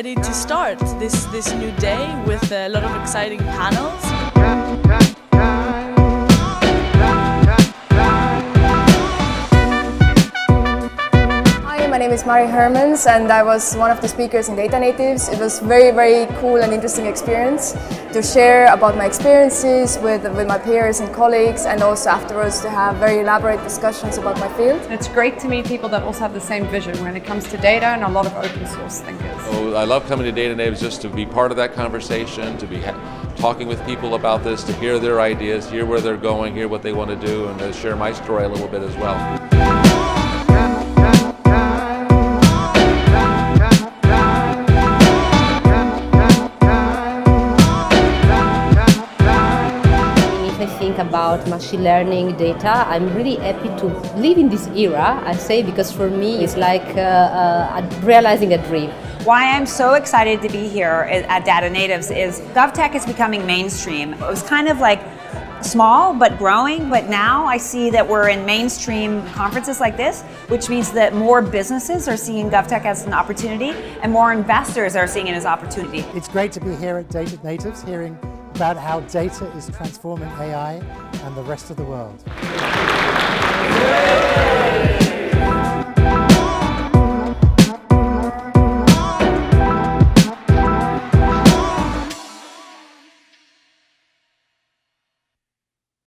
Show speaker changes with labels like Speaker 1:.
Speaker 1: ready to start this, this new day with a lot of exciting panels.
Speaker 2: My name is Mari Hermans and I was one of the speakers in Data Natives. It was very, very cool and interesting experience to share about my experiences with, with my peers and colleagues and also afterwards to have very elaborate discussions about my field.
Speaker 3: It's great to meet people that also have the same vision when it comes to data and a lot of open source thinkers.
Speaker 4: Oh, I love coming to Data Natives just to be part of that conversation, to be talking with people about this, to hear their ideas, hear where they're going, hear what they want to do, and to share my story a little bit as well.
Speaker 5: About machine learning data, I'm really happy to live in this era, I say, because for me it's like uh, uh, realizing a dream.
Speaker 6: Why I'm so excited to be here at Data Natives is GovTech is becoming mainstream. It was kind of like small but growing, but now I see that we're in mainstream conferences like this, which means that more businesses are seeing GovTech as an opportunity and more investors are seeing it as opportunity.
Speaker 7: It's great to be here at Data Natives hearing about how data is transforming AI and the rest of the world.